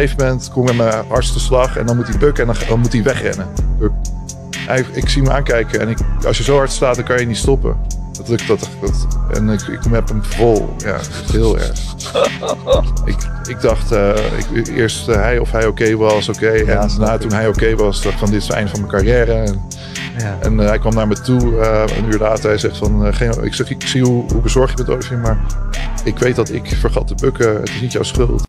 gegeven moment kom ik met mijn te slag en dan moet hij bukken en dan, moet hij wegrennen. Hij, ik zie hem aankijken en ik, als je zo hard staat, dan kan je niet stoppen. Dat lukt dat, dat. En ik, ik heb hem vol. Ja, heel erg. ik, ik dacht uh, ik, eerst uh, hij of hij oké was, oké. Okay. Ja, en daarna toen hij oké was, dacht van dit is het einde van mijn carrière. En, ja. en eh, hij kwam naar me toe een uur later. Hij zegt van, geen, ik, zeg, ik zie hoe, hoe bezorgd je bent, Olivier, maar ik weet dat ik vergat te bukken. Het is niet jouw schuld.